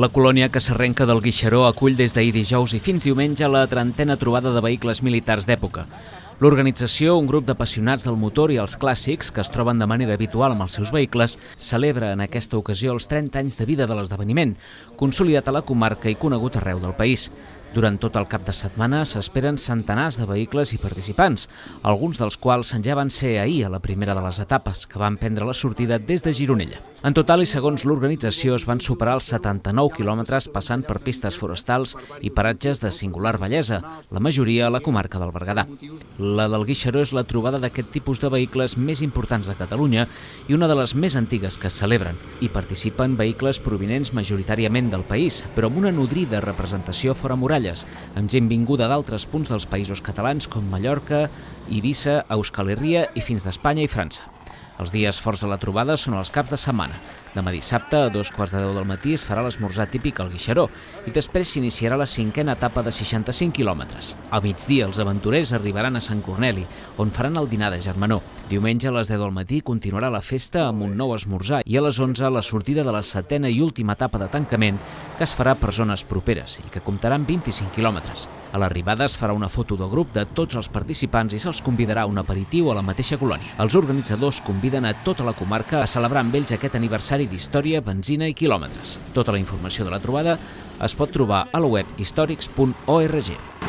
La colònia que s'arrenca del Guixeró acull des d'ahir dijous i fins diumenge la trentena trobada de vehicles militars d'època. L'organització, un grup d'apassionats del motor i els clàssics que es troben de manera habitual amb els seus vehicles, celebra en aquesta ocasió els 30 anys de vida de l'esdeveniment, consolidat a la comarca i conegut arreu del país. Durant tot el cap de setmana s'esperen centenars de vehicles i participants, alguns dels quals ja van ser ahir a la primera de les etapes, que van prendre la sortida des de Gironella. En total i segons l'organització es van superar els 79 quilòmetres passant per pistes forestals i paratges de singular bellesa, la majoria a la comarca del Berguedà. La del Guixeró és la trobada d'aquest tipus de vehicles més importants de Catalunya i una de les més antigues que es celebren. Hi participen vehicles provinents majoritàriament del país, però amb una nodrida representació fora muralla Miralles, amb gent vinguda d'altres punts dels països catalans com Mallorca, Eivissa, Euskal Herria i fins d'Espanya i França. Els dies forts de la trobada són els caps de setmana. Demà dissabte, a dos quarts de deu del matí, es farà l'esmorzar típic al Guixeró i després s'iniciarà la cinquena etapa de 65 quilòmetres. Al migdia, els aventurers arribaran a Sant Corneli, on faran el dinar de germanor. Diumenge, a les 10 del matí, continuarà la festa amb un nou esmorzar i a les 11 la sortida de la setena i última etapa de tancament que es farà per zones properes i que comptarà amb 25 quilòmetres. A l'arribada es farà una foto del grup de tots els participants i se'ls convidarà un aperitiu a la mateixa colònia. Els organitzadors conviden a tota la comarca a celebrar amb ells aquest aniversari d'història, benzina i quilòmetres. Tota la informació de la trobada es pot trobar a la web històrics.org.